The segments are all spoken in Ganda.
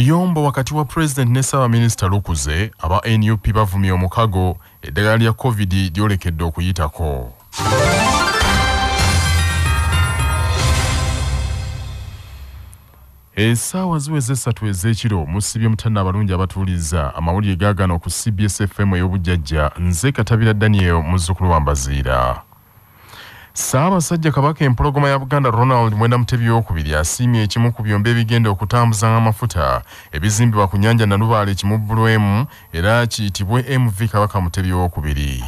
luyombo wakati wa pulezidenti ne ssaabaminisita lukuze aba nup bavumye omukago eddagala lya covid lyolekedde okuyitako. Essaawa ziweze essatu ez'ekiro musibye mutanna abalungi abatuuliza amawulire gaagana ku cbs fm ey'obujjajja nze katabira daniel muzzukulu wa mbaziira ssaabasajja kabaka empologoma ya buganda ronald mwenda mutebi wokubiri asiimye ekimu ku byombi ebigenda okutambuza amafuta ebizimbibwa ku nnyanja nalubaale kimubbulwemu era kiyitibwe mv kabaka mutebi wokubiri.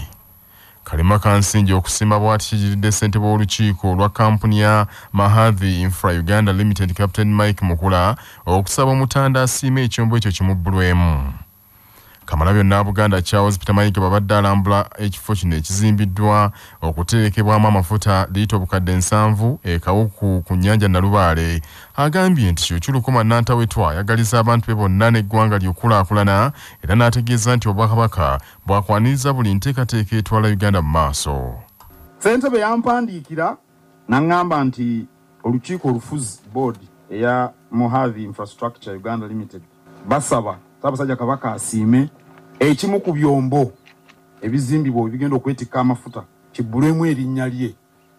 Kalema kansingi okusiima bw'ati kijiridde ssentebe w'olukiiko lwa kampuni ya mahavi infra uganda limited captain mike mukula okusaba omutanda asiima ekyombo ekyo kimubbulwemu kamalabyonna buganda charles peter mayiga babadde alambula ekifo kino ekizimbiddwa okuterekebwamu amafuta liita obukadde nsanvu ekawuku ku nnyanja nalubaale. Agambye nti kyukyulukuma nantawetwa ayagaliza abantu be bonna n'eggwanga lyokulaakulana era n'ategeeza nti obwakabaka bwakwaniriza buli nteekateeka etwala uganda mu maaso. Ssentebe yampandiikira naŋŋamba nti olukiiko olufuzi board eya mohavi infrastructure uganda limited basaba saabasajja kabaka asiime ekimu ku byombo ebizimbibwa ebigenda okwetikka amafuta kibbulwemu erinnya lye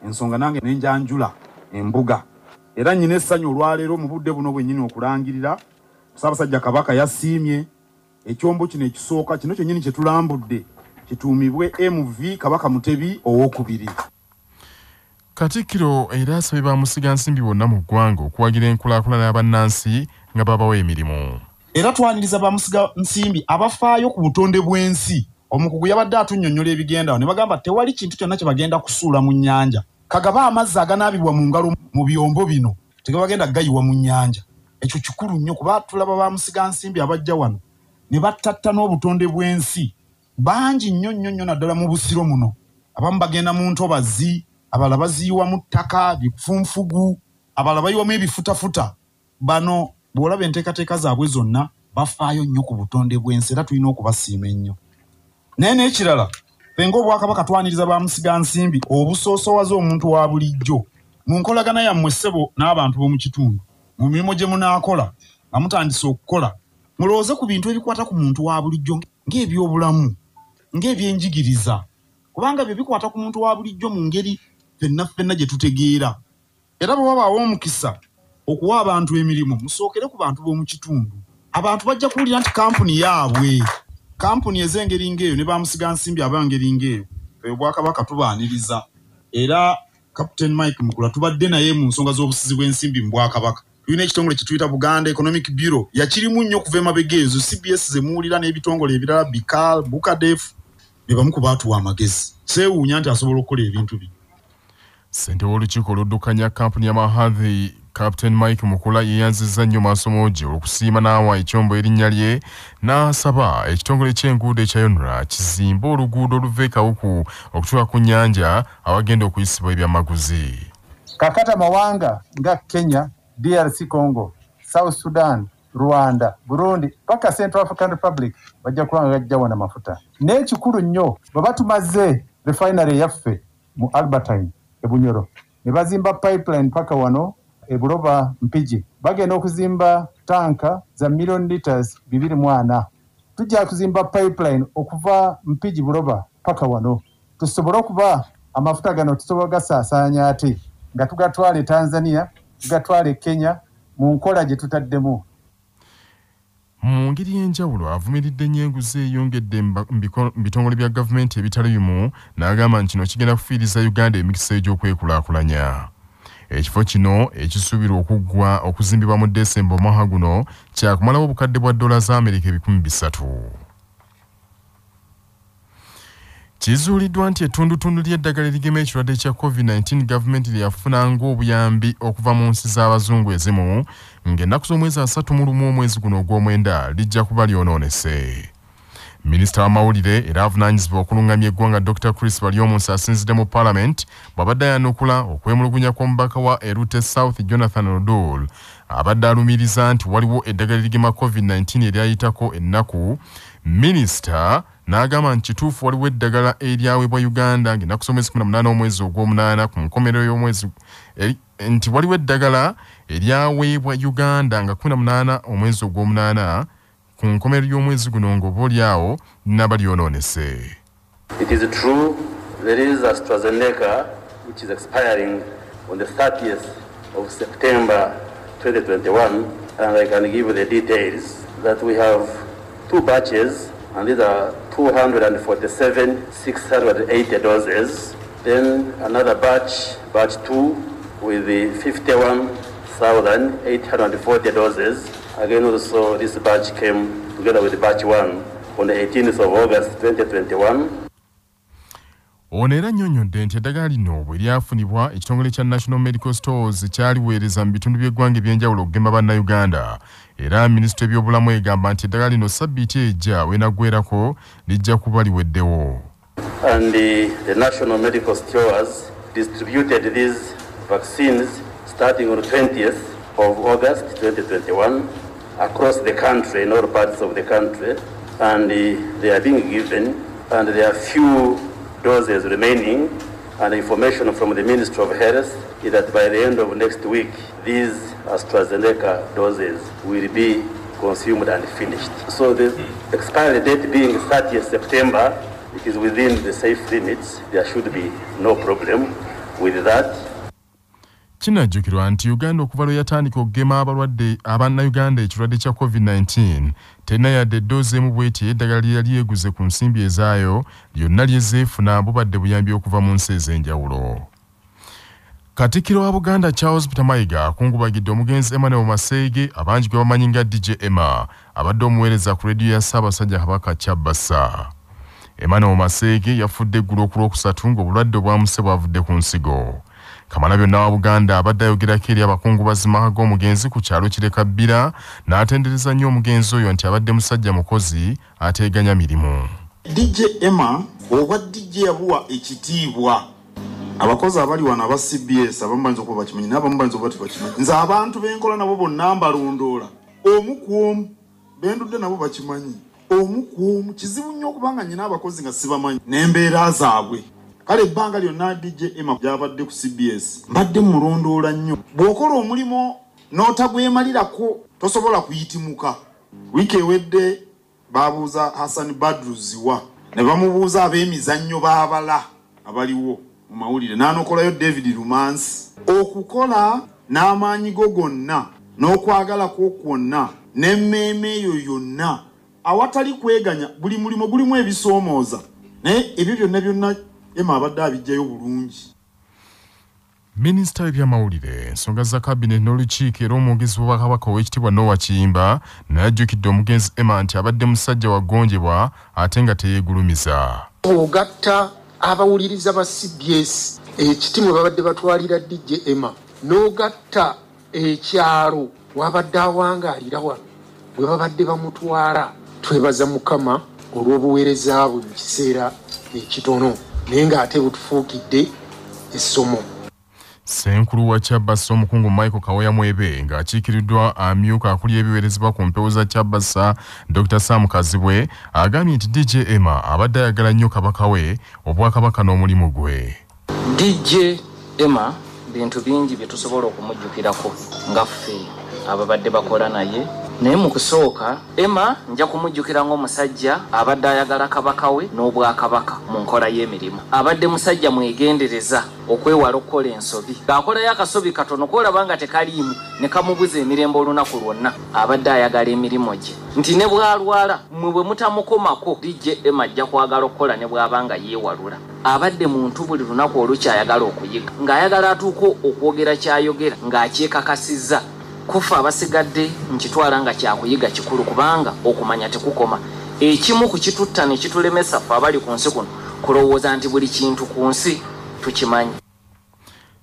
ensonga nange nenjanjula embuga. Era nnyina essanyu olwaleero mu budde buno bwennyini okulangirira saabasajja kabaka yasiimye. Ekyombo kino ekisooka kino kyennyini kyetulambudde kituumibwe mv kabaka mutebi owokubiri. Katikkiro era asabye bamusiga nsimbi bonna mu ggwanga okuwagira enkulaakulana y'abannansi nga babawa emirimu era twaniriza bamusiga nsimbi abafaayo ku butonde bw'ensi. Omukugu yabadde atunnyonnyola ebigendawo ne bagamba tewali kintu kyonna kye bagenda kusuula mu nnyanja. Kagaba amazzi aganaabibwa mu ngalo mu byombo bino tegabagenda gayiwa mu nnyanja. Ekyo kikulu nnyo kuba tulaba bamusiga nsimbi abajja wano ne battatta n'obutonde bw'ensi. Bangi nnyo nnyo nnyo naddala mu busiro muno. Abamu bagenda mu ntobazi abalala baziyiwa mu ttaka bifunfugu abalala bayiwamu ebifutafuta. Bano bw'olaba enteekateeka zaabwe zonna bafaayo nnyo ku butonde bw'ensi era tulina okubasiima ennyo. Naye n'ekirala ffe ng'obwakabaka twaniriza bamusiga nsimbi obusoosowaza omuntu wa bulijjo mu nkolagana yammwe ssebo n'abantu b'omu kitundu mu mirimu gye munaakola nga mutandise okukola mulowooze ku bintu ebikwata ku muntu wa bulijjo ng'ebyobulamu ng'ebyenjigiriza kubanga bye bikwata ku muntu wa bulijjo mu ngeri ffenna ffenna gye tutegeera. Era bwe wabaawo omukisa okuwa abantu emirimu musookere ku bantu b'omu kitundu. Abantu bajja kuwulira nti kampuni yaabwe kampuni ez'engeri ng'eyo ne bamusiga nsimbi abangeri ng'eyo. Obwakabaka tubaaniriza. Era captain mike mukula tubadde naye mu nsonga z'obusizi bw'ensimbi mu bwakabaka. Tulina ekitongole kye tuyita buganda economic bureau. Yakirimu nnyo okuva emabega ezo cbs zemuwulira n'ebitongole ebirala bikal bukadef be bamu ku baatuwa amagezi. Seewuunya nti asobola okukola ebintu bino. Ssente w'olukiiko oluddukanya kampuni ya mahavi captain mike mukula yeyanzizza nnyo maasomogi okusiima n'awa ekyombo erinnya lye n'asaba ekitongole ky'enguudo ekya yonra kizimbe oluguudo oluva ekawuku okutuuka ku nnyanja awagenda okuyisibwa ebyamaguzi. Kakati amawanga nga kenya drc congo south sudan rwanda burundi paka central african republic bajja kuba nga gajja wona mafuta. N'ekikulu nnyo bwe batumaze refinery yaffe mu albertine ebunyoro ne bazimba pipeline paka wano ebuloba mpigi bagenda okuzimba tanka za million liters bibiri mu ana. Tujja kuzimba pipeline okuva mpigi buloba paka wano. Tusobole okuba amafuta gano tusobola gasaasaanya ate nga tugatwala e tanzania tugatwala e kenya mu nkola gye tutaddemu. Mu ngeri y'enjawulo avumiridde nnyo enguzi eyongedde mu bitongole bya gavumenti ebitali bimu n'agamba nti kino kigenda kufiiriza uganda emikisa egy'okwekulaakulanya ekifo kino ekisuubirwa okuggwa okuzimbibwa mu desemba omwaka guno kyakumalawo obukadde bwa dola za amerika ebikumi bisatu. Kizuuliddwa nti ettundutundu ly'eddagala erigema ekirwadde kya covid-19 gavumenti lyeyafuna ng'obuyambi okuva mu nsi z'abazungu ezimu ng'ennaku z'omwezi asatu mu lumu omwezi guno ogw'omwenda lijja kuba lyonoonese minisita w'amawulire era avunaanyizibwa okuluŋŋamya eggwanga dr chris balyomunsi asinzidde mu paalamenti bw'abadde ayanukula okwemulugunya kw'omubaka wa erute south jonathan odol abadde alumiriza nti waliwo eddagala erigema covid-19 eryayitako ennaku. Minisita n'agamba nti kituufu waliwo eddagala eryaweebwa uganda ng'ennaku z'omwezi 18 omwezi ogw'omunaana ku nkomerero y'omwezi nti waliwo eddagala eryaweebwa uganda nga 18 omwezi ogw'omunaana ku nkomerero y'omwezi guno ngobaolyawo oliawo linaba lyonoonese on the 30th of September 2021, and I can give the details that we have two batches, and these are 247, 680 doses. Then another batch, batch two, with the 51,840 doses. Again, also this batch came together with the batch one on the 18th of August 2021. ono era nnyonnyodde nti eddagala lino bwe lyafunibwa ekitongole kya national medical stores kyaliweereza mu bitundu by'eggwanga ebyenjawulo okugema bannayuganda era minisitule ebyobulamu egamba nti eddagala lino sabbiiti ejja wenaggwerako lijja kuba liweddewo. And the, the national medical stores distributed these vaccines starting on the 20th of August 2021 across the country, in all parts of the country, and uh, they are being given, and there are few doses remaining. And information from the Ministry of Health is that by the end of next week, these AstraZeneca doses will be consumed and finished. So the expiry date being 30th September, it is within the safe limits. There should be no problem with that. Kinajjukirwa nti uganda okuva lwe yatandika okugema abalwadde abannayuganda ekirwadde kya covid-19 terina yadde eddoozi emu bweti eddagala lye yali yeeguze ku nsimbi ezaayo lyonna lyezeefuna bubadde buyambi okuva mu nsi ez'enjawulo. Katikkiro wa buganda charles peter mayiga akungubagidde omugenzi emmanuel maseege abangi gwe bamanyi nga dj emma abadde omuweereza ku rediyo ya ssaabasajja kabaka kyabbasa. Emmanuel maseege yafudde eggulu ku lwokusatu ng'obulwadde obwamuse bwavudde ku nsigo kamala byonna wa buganda abadde ayogerako eri abakungubazi maka g'omugenzi ku kyalo kireka bbira n'atendereza nnyo omugenzi oyo nti abadde musajja mukozi ateeganya mirimu. Dj emma oba dj yabuwa ekitiibwa. Abakozi abali wano aba cbs abamu bayinza okuba bakimanyi n'abamu bayinza okuba tebakimanyi. Nze abantu benkola nabo bonna mbalondoola. Omu ku omu bendudde nabo bakimanyi. Omu ku omu kizibu nnyo okubanga nyina abakozi nga sibamanyi. N'embeera zaabwe kale ebbanga lyonna dj emma gyabadde ku cbs mbadde mulondoola nnyo. Bw'okola omulimu n'otagwemalirako tosobola kuyitimuka. Wiiki ewedde babuuza hassan badru ziwa ne bamubuuza ab'emizannyo b'abala abaliwo mu mawulire. N'anokolayo david rumansi okukola n'amaanyi go gonna n'okwagala kwo kwonna n'emmeeme eyo yonna. Awatali kweganya buli mulimo gulimu ebisoomooza naye ebyo byonna byonna ema abadde abijjayo bulungi. Minisita w'ebyamawulire ensonga za kabinet n'olukiiko era omwogezi w'obwakabaka ow'ekitiibwa nowa kiyimba naye ajjukidde omugenzi emma nti abadde musajja wagonjebwa ate nga teyeegulumiza bw'ogatta abawuliriza ba cbs ekiti mwe babadde batwalira dj emma n'ogatta ekyalo wabadde awangaalira wano bwe babadde bamutwala. Twebaza mukama olw'obuweereza bwe mu kiseera ekitono naye ng'ate butufuukidde essomo. Senkulu wa kyabasa omukungu michael kawoya mwebe ng'akiikiriddwa amyuka akulira ebiweerezebwa ku mpewo za kyabasa dr sam kazibwe agambye nti dj emma abadde ayagala nnyo kabaka we obwakabaka n'omulimu gwe. Dj emma bintu bingi bye tusobola okumujjukirako nga ffe ababadde bakola naye naye mu kusooka emma nja kumujjukira ng'omusajja abadde ayagala kabaka we n'obwakabaka mu nkola y'emirimu. Abadde musajja mwegendereza okwewala okukola ensobi. Ng'akolayo akasobi katono kwolaba nga tekaliimu ne kamubuza emirembe olunaku lwonna abadde ayagala emirimu gye. Nti ne bw'alwala mwe bwe mutamukomako dj emma ajja kwagala okukola ne bw'aba nga yeewalula. Abadde muntu buli lunaku olukyayagala okuyiga. Ng'ayagala atuuka okwogera kyayogera ng'akyekakasizza kufa abasigadde nkitwala nga kyakuyiga kikulu kubanga okumanya tekukoma. Ekimu ku kitutta ne kitulemesa ffe abali ku nsi kuno kulowooza nti buli kintu ku nsi tukimanyi.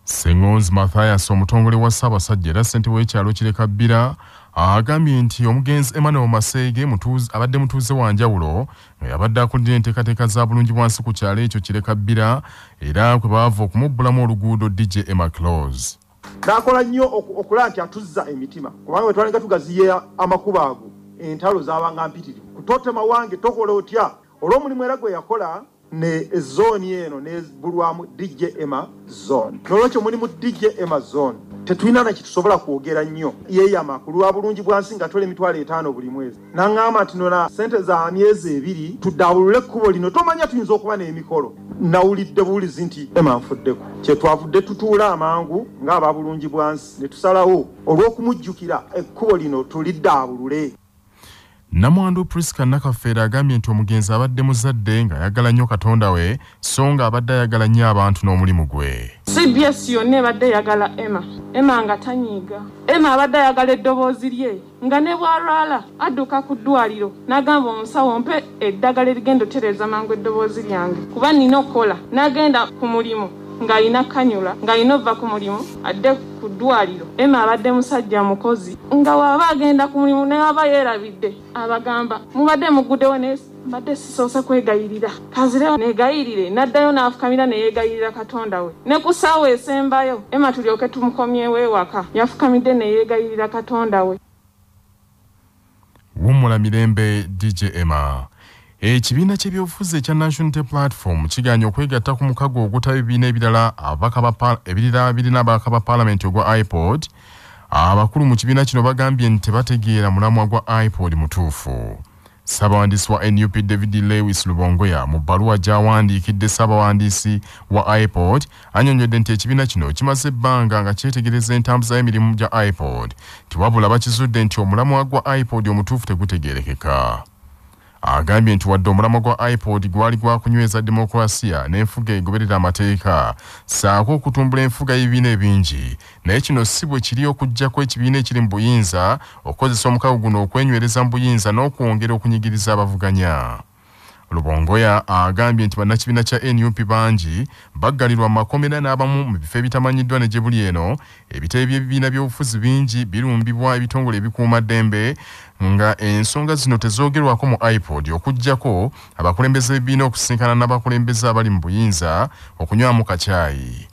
Seŋonzi mathias omutongole wa ssaabasajja era ssente w'ekyalo kireka bbira agambye nti omugenzi emmanuel mutuuze- abadde mutuuze wa njawulo nga yabadde akulira enteekateeka za bulungi bwansi ku kyalo ekyo kireka bbira era kwe baava okumubbulamu oluguudo dj emma close n'akola nnyo oku- okulaba nti atuzza emitima. Kubanga bwe twalinga tugaziya amakubo ago entalo zaabanga mpitirivu. Kutotema wange tokola otya? Olw'omulimu era gwe yakola ne zooni eno nebulwamu dj ema zone. Nolwekyo mulimu dj ema zone tetulina nakitusobola kwogera nnyo. Yeyama ku lwa bulungi bwansi nga tola emitwalo etaano buli mwezi. Naŋŋamba nti nona sente za myezi ebiri tuddaabulule ekkubo lino tomanya tuyinza okuba n'emikolo. Nawulidde buwulizi nti ema nfuddeko. Kyetwavudde tutuula amangu ng'aba bulungi bwansi ne tusalawo olw'okumujjukira ekkubo lino tuliddaabulule namwandu priska nakafeera agambye nti omugenzi abadde muzadde ng'ayagala nnyo katonda we so nga abadde ayagala nnyo abantu n'omulimu gwe. Cbs yonna ebadde eyagala emma. Emma nga tanyiiga. Emma abadde ayagala eddoboozi lye nga ne bwalwala adduka ku ddwaliro n'agamba omusawo mpe eddagala erigenda otereeza mangu eddoboozi lyange. Kuba nina okukola n'agenda ku mulimu ng'alina kanyula ng'alina ova ku mulimu adde ku ddwaliro. Emma abadde musajja mukozi. Nga waaba agenda ku mulimu naye aba yeerabidde. Abagamba mubadde muguddewo naye mbadde sisoose kwegayirira. Kazirewo negayirire n'addayo n'afukamira neyeegayirira katonda we. Ne ku ssaawa esembayo emma tulyoke tumukomyewo ewaka. Yafukamidde neyeegayirira katonda we. Wummula mirembe dj emma ekibiina ky'ebyobufuzi ekya national unity platform kiganye okwegatta ku mukago ogutaba ebibiina ebirala ebirira birina ababaka ba paalamenti ogwa ipod. Abakulu mu kibiina kino bagambye nti tebategeera mulamwa gwa ipod mutuufu. Ssaabawandiisi wa nup david lewis lubongoya mu bbaluwa gy'awandiikidde ssaabawandiisi wa ipod annyonnyodde nti ekibiina kino kimaze ebbanga nga kyetegereza entambuza y'emirimu gya ipod. Tiwabula bakizudde nti omulamwa gwa ipod omutuufu tegutegeerekeka agambye nti wadde omulamwa gwa ipod gwali gwakunyweza demokulasiya n'enfuga egoberera amateeka. Saako okutumbula enfuga y'ebibiina ebingi. Naye kino si bwe kiri okuggyako ekibiina ekiri mu buyinza okukozesa omukago guno okwenywereza mu buyinza n'okwongera okunyigiriza abavuganya lubongoya agambye nti bannakibiina kya nup bangi baggalirwa mu makomera n'abamu mu bifo ebitamanyiddwa ne gye buli eno. Ebitebe by'ebibiina by'obufuzi bingi birumbibwa ebitongole ebikuuma ddembe nga ensonga zino tezoogerwako mu ipod. Okuggyako abakulembeze b'ebibiina okusisinkana n'abakulembeze abali mu buyinza okunywamu kacaayi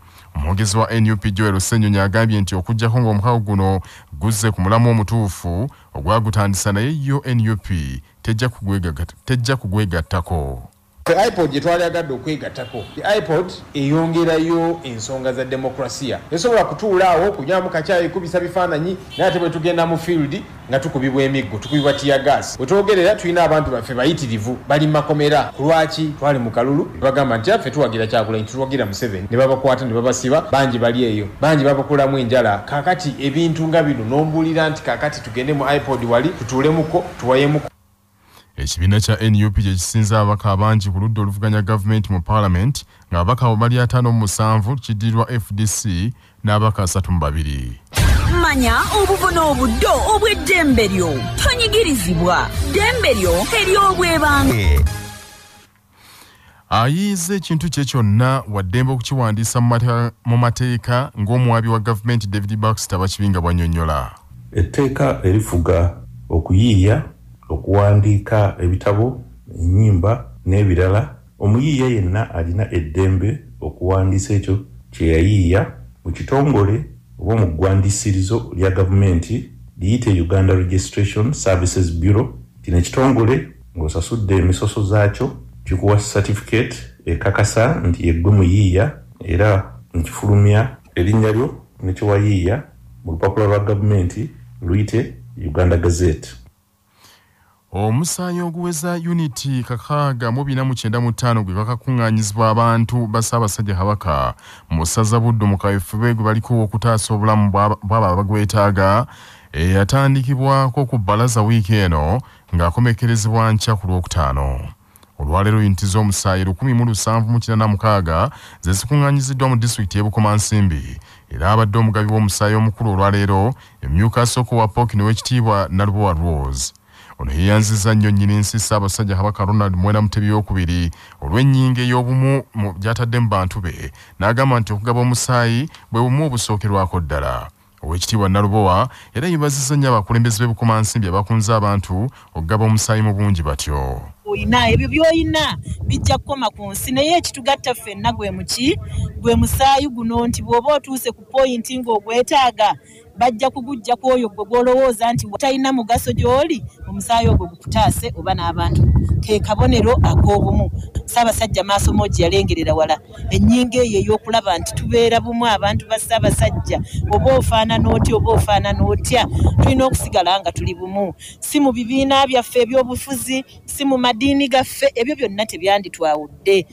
omwogezi wa nup joel ssenyonyi agambye nti okuggyako ng'omukago guno guzze ku mulamu omutuufu ogwagutandisa naye yo nup tejja kugwegatta- tejja kugwegattako ipod gye twali agadde okwegattako ipod eyongerayo ensonga za demokrasiya esobola kutuula awo kunywamu kacyayi kubisa bifaananyi naye ate bwe tugenda mu field nga tukubibwa emiggo tukubibwa tiyagaasi. Bwe twogerera tulina abantu baffe bayitirivu bali makomera. Ku lwaki? Twali mu kalulu ne bagamba nti affe tuwagira kyagulanyi tuwagira museveni. Ne babakwata ne babasiba bangi bali eyo. Bangi babakolamu enjala. Kaakati ebintu nga bino n'ombuulira nti kaakati tugende mu ipod wali tutuulemuko tuwayemuko ekibiina kya nup kye kisinza ababaka abangi ku ludda oluvuganya gavumenti mu paalamenti ng'ababaka abo bali ataano mu musanvu kiddirirwa fdc n'ababaka asatu mu babiri. Manya obuvuna obuddo obw'eddembe lyo. Tonyigirizibwa. Ddembe lyo ery'obwebange ayiyiza ekintu kye kyonna waddembe okukiwandiisa mu mateeka ng'omuwabi wa gavumenti david baxter bakibinga bwannyonnyola etteeka erifuga okuyiiya okuwandiika ebitabo ennyimba n'ebirala. Omuyiiya yenna alina eddembe okuwandiisa ekyo kye yayiiya mu kitongole oba mu ggwandisirizo lya gavumenti liyite uganda registration services bureau. Kino ekitongole ng'osasudde emisoso zaakyo kikuwa certificate ekakasa nti yeggwe muyiiya era nkifulumya erinnya lyo nekyewayiiya mu lupapula lwa gavumenti luyite uganda gazette omusaayi oguweza yuniti kakaaga mu bina mu kyenda mu ttaano gwe bakakuŋŋaanyizibwa abantu ba ssaabasajja kabaka. Mu ssaza buddu mu kaweefube gwe baliko okutaasa obulamu bw'abo abagwetaaga eyatandikibwako ku bbalaza wiiki eno ng'akomekerezebwa nkya ku lwokutaano. Olwaleero yuniti z'omusaayi 1796 ze zikuŋŋaanyiziddwa mu disitulikiti y'ebukomansimbi era abadde omugabi w'omusaayi omukulu olwaleero emyuka asooka owa pooki n'owekitiibwa nalubowa rose ono yeeyanziza nnyo nnyini nsi ssaabasajja kabaka ronald mwera mutebi wokubiri olw'ennyingo ey'obumu mu- gy'atadde mu bantu be n'agamba nti okugaba omusaayi bwe bumu obusookerwako ddala. Owekitiibwa nalubowa era yeebazizza nnyo abakulembeze b'ebukomansimbi abakunze abantu okugaba omusaayi mu bungi batyo. Oyina ebyo by'oyina bijja kukoma ku nsi naye ekitugatta ffenna gwe muki? Gwe musaayi guno nti bw'oba otuuse ku poyinti ng'ogwetaaga bajja kugujja ku oyo gwe gw'olowooza nti talina mugaso gy'oli omusaayi ogwo gukutaase oba n'abantu. Ke kabonero ak'obumu. Ssaabasajja maaso moogi yalengerera wala. Ennyingo eyo ey'okulaba nti tubeera bumu abantu ba ssaabasajja oba ofaanana otya oba ofaanana otya tulina okusigala nga tuli bumu. Si mu bibiina byaffe ebyobufuzi si mu madiini gaffe ebyo byonna tebyanditwawudde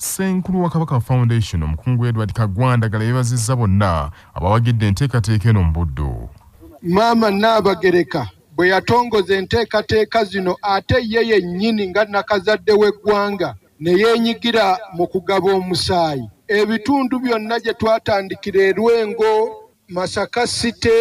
ssenkulu wa kabaka foundation omukungu edward kagwandagala yeebazizza bonna abawagidde enteekateeka eno mu buddu. Maama naabagereka bwe yatongoza enteekateeka zino ate ye yennyini nga nakazadde w'eggwanga ne yeenyigira mu kugaba omusaayi. Ebitundu byonna gye twatandikira e lwengo masaka site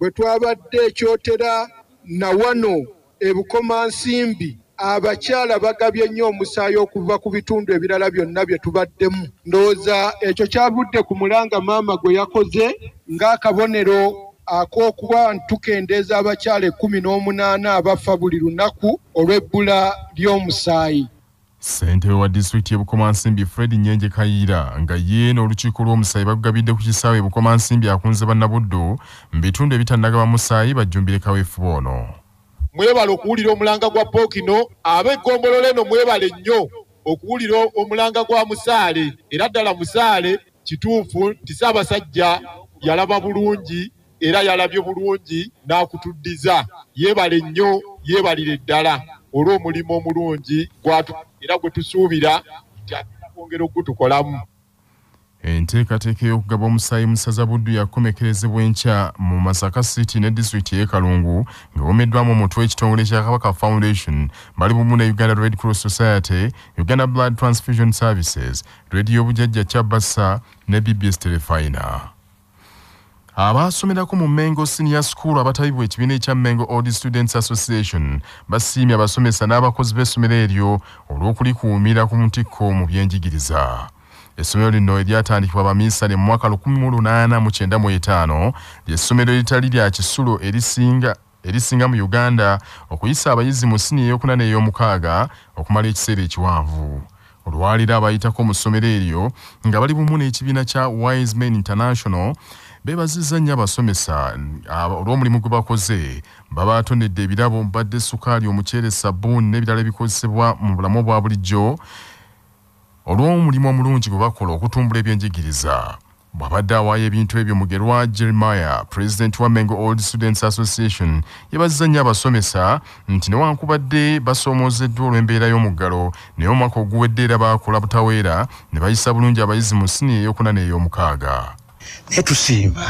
bwe twabadde ekyotera na wano ebukomansimbi abakyala bagabye nnyo omusaayi okuva ku bitundu ebirala byonna bye tubaddemu. Ndowooza ekyo kyavudde ku mulanga maama gwe yakoze ng'akabonero ak'okuba tukendeeza abakyala ekkumi n'omunaana abafa buli lunaku olw'ebbula ly'omusaayi. Ssentebe wa disitulikiti y'ebukomansimbi fred nyenje kayiira nga ye n'olukiiko lw'omusaayi bagabidde ku kisaawe ebukomansimbi akunze bannabuddu mu bitundu ebitannagaba musaayi bajjumbire kaweefuba ono mwebale okuwulira omulanga gwa pookino ab'eggombolola eno mwebale nnyo okuwulira omulanga gwa musaale. Era ddala musaale kituufu nti ssaabasajja yalaba bulungi era yalabye bulungi n'akutuddiza. Yeebale nnyo yeebalire ddala olw'omulimu omulungi gwatu era gwe tusuubira nti agenda kwongera okutukolamu enteekateeka y'okugaba omusaayi mu ssaza buddu yakomekerezebwa enkya mu masaka city ne disitulikiti y'e kalungu ng'ewomeddwamu omutwe w'ekitongole kya kabaka foundation. Bali bumu ne uganda red cross society uganda blood transfusion services redi y'obujjajja kyabasa ne bbs telefina abaasomerako mu mengo senior school abatayibwa ekibiina ekya mengo old students association basiimye abasomesa n'abakozi b'essomero eryo olw'okulikuumira ku ntikko mu byenjigiriza essomero lino eryatandikibwa baminsane mu mwaka 1895 lyessomero eritali lya kisulo erisinga erisinga mu uganda okuyisa abayizi mu siniya eyokuna n'ey'omukaaga okumala ekiseera ekiwanvu. Olwaliro abayitako mu ssomero eryo nga bali bumu n'ekibiina kya wise men international beebazizza nnyo abasomesa olw'omulimu gwe bakoze. Babatonedde ebirabo mbadde sukaali omuceere sabbuuni n'ebirala ebikozesebwa mu bulamu obwa bulijjo olw'omulimu omulungi gwe bakola okutumbula ebyenjigiriza bw'abadde awaayo ebintu ebyo mugerwa jeremiah pulezidenti wa mengo old students association yebazizza nnyo abasomesa nti newankubadde basoomozeddwa olw'embeera y'omuggalo naye omwaka oguwedde era baakola butaweera ne bayisa bulungi abayizi mu siniya eyokuna n'ey'omukaaga. Naye tusiima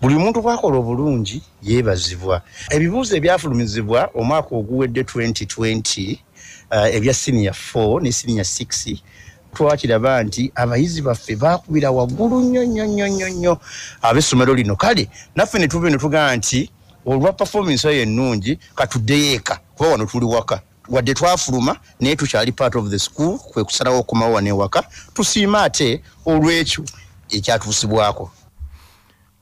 buli muntu bwakola obulungi yeebazibwa. Ebibuuzo ebyafulumizibwa omwaka oguwedde 2020 uh, ebya siniya 4 ne siniya 6 twakiraba nti abayizi baffe bakubira waggulu nnyo nnyo nnyo nnyo nnyo ab'essomero lino. Kale naffe ne tuve ne tugamba nti olwa performance eyo ennungi katuddeyo eka. Kuba wano tuli waka. Wadde twafuluma naye tukyali part of the school kwe kusalawo okumawo wano ewaka tusiima ate olw'ekyo ekyatuusibwako.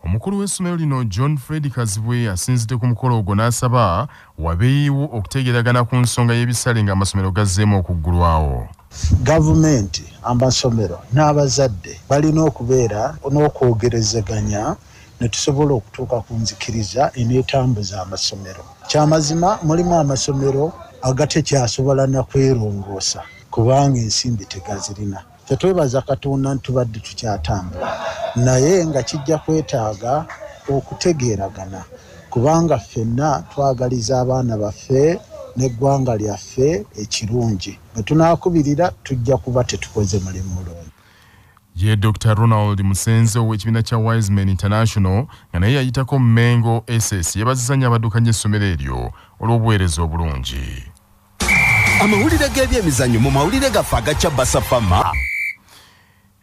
Omukulu w'essomero lino john fred kazibwe asinzidde ku mukolo ogwo n'asaba wabeeyiwo okutegeragana ku nsonga y'ebisale ng'amasomero gazzeemu okuggulwawo gavumenti amasomero n'abazadde balina okubeera n'okwogerezeganya ne tusobola okutuuka ku nzikiriza eneetambuza amasomero. Kyamazima mulimu amasomero agatekyasobola nakwerongoosa kubanga ensimbi tegazirina. Tetwebaza katonda nti tubadde tukyatambula naye nga kijja kwetaaga okutegeeragana kubanga ffenna twagaliza abaana baffe n'eggwanga lyaffe ekirungi. Bwe tunaakubirira tujja kuba tetukoze mulimu mulungi ye dr. Ronald musenze ow'ekibiina kya wiseman international nga naye yayitako mengo ss yebaziza nnyo abaddukanya essomero eryo olw'obuweereza obulungi. Amawulire g'ebyemizannyo mu mawulire gaffe agacya basafama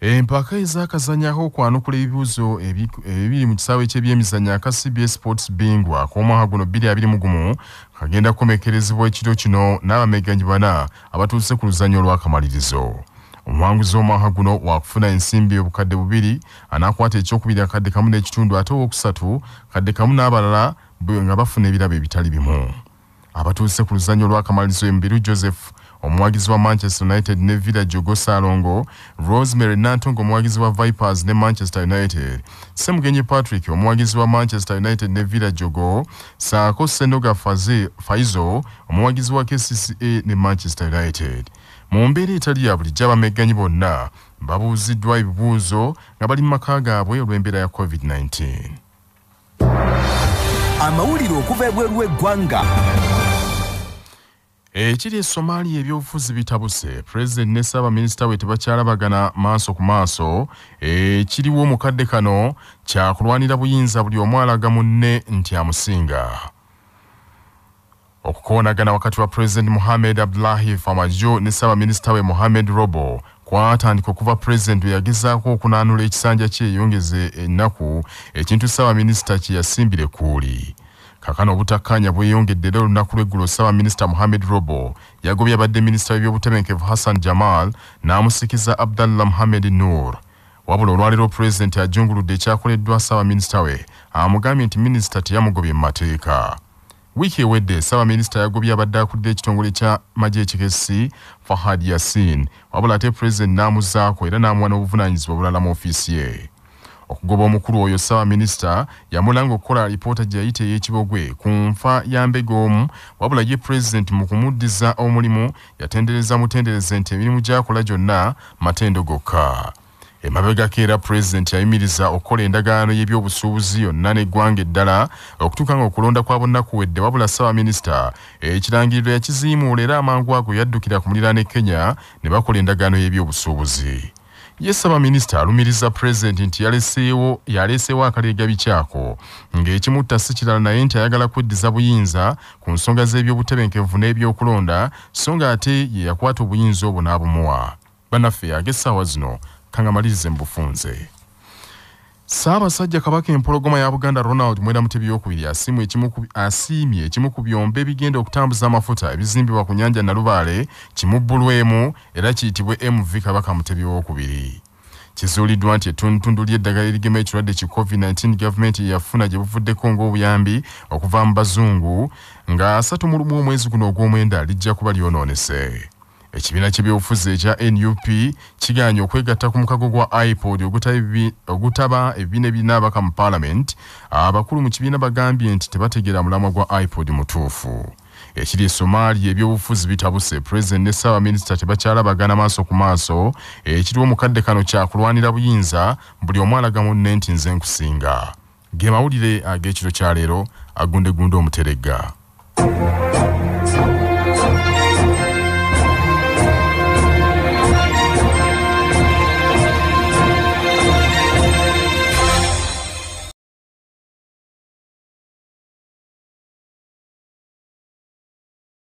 empaka ezakazanyako okwanukula ebibuuzo ebiri mu kisaawe ky'ebyemizannyo aka cbs sports bingwa ak'omwaka guno 2021 kagenda kukomekerezebwa ekiro kino n'abameganyi bana abatuuse ku luzannyo olw'akamalirizo. Omuwanguzi w'omwaka guno wakufuna ensimbi obukadde bubiri anaakwata ekyokubiri akadde kamu n'ekitundu ate owokusatu kadde kamu n'abalala nga bafuna ebirabo ebitali bimu. Abatuuse ku luzannyo olw'akamalirizo embiru joseph omuwagizi wa manchester united ne villa jogo salongo rosemary nantongo omuwagizi wa vipers ne manchester united. Semugenyi patrick omuwagizi wa manchester united ne villa jogo saako senoga faizo omuwagizi wa kcca ne manchester united. Mu mbeera etali ya bulijjo abamegganyi bonna babuuziddwa ebibuuzo nga bali mu maka gaabwe olw'embeera ya covid-19 amawulire okuva ebweru w'eggwanga ekiri e somalia ebyobufuzi bitabuse pulezidenti ne ssaabaminisita we tebakyalabagana maaso ku maaso ekiriwo omukadde kano kyakulwanira buyinza buli omu alaga munne nti amusinga. Okukoonagana wakati wa pulezidenti muhamed abdullahi famajo ne ssaabaminisita we mohamed robo kwatandika okuva pulezidenti we yagezaako okunaanula ekisanja kye yeyongeze ennaku ekintu ssaabaminisita kye yasimbire kuuli kakano obutakkaanya bweyongedde era olunaku lw'eggulo ssaabaminisita mohamed robo. Yagobye abadde minisita w'ebyobutebenkevu hassan jamal n'amusikiza abdallah mohamed nur wabula olwaleero pulezidenti ajunguludde ekyakoleddwa ssaabaminisita we amugambye nti minisita teyamugobye mu mateeka. Wiiki ewedde ssaabaminisita yagobye abadde akulira ekitongole kya magye ekikessi fahad yasin. Wabula ate pulezidenti n'amuzaako era n'amuwa n'obuvunaanyizibwa bulala mu ofiisi ye okugoba omukulu oyo ssaabaminisita yamulanga okukola alipoota gye yayita ey'ekibogwe ku nfa ya mbegoomu wabula ye pulezidenti mu kumuddiza omulimu yatendereza mutendereze nti emirimu gy'akola gyonna matendo gokka. Emabegako era pulezidenti yayimiriza okukola endagaano y'ebyobusuubuzi yonna n'eggwanga eddala okutuuka nga okulonda kwa bunnakuwedde wabula ssaabaminisita ekirangiriro yakiziimuula era amangu ago yaddukira ku muliraano e kenya ne bakola endagaano y'ebyobusuubuzi ye ssaabaminisita alumiriza pulezidenti nti yaleseewo yaleeseewo akaleegabi kyako ng'ekimutta si kirala naye nti ayagala kweddiza buyinza ku nsonga z'ebyobutebenkevu n'ebyokulonda so nga ate ye yakwata obuyinza obwo n'abumuwa. Bannaffe ag'essaawa zino kangamalirize mu bufunze ssaabasajja kabaka empologoma ya buganda ronald mwera mutebi wokubiri asiimye ekimu ku- byombo ebigenda okutambuza amafuta ebizimbibwa ku nyanja nalubaale kimubbulwemu era kiyitibwe mv kabaka mutebi wokubiri kizuuliddwa nti ettundutundu ly'eddagala erigema ekirwadde ki covid-19 gavumenti yafuna gye buvuddeko ng'obuyambi okuva mu bazungu nga asatu mu lumu omwezi guno ogw'omwenda lijja kuba lyonoonese ekibiina ky'ebyobufuzi ekya nup kigaanye okwegatta ku mukago gwa ipod ogutaba ebibi- ogutaba ebibiina ebirina abaka mu paalamenti abakulu mu kibiina bagambye nti tebategeera mulamwa gwa ipod mutuufu. Ekiri e somalia ebyobufuzi bitabuse. Pulezidenti ne ssaabaminisita tebakyalabagana maaso ku maaso. Ekiriwo mukadde kano kyakulwanira buyinza buli omu alaga munne nti nze nkusinga. Ge mawulire ag'ekiro kya leero agundegunde omuteregga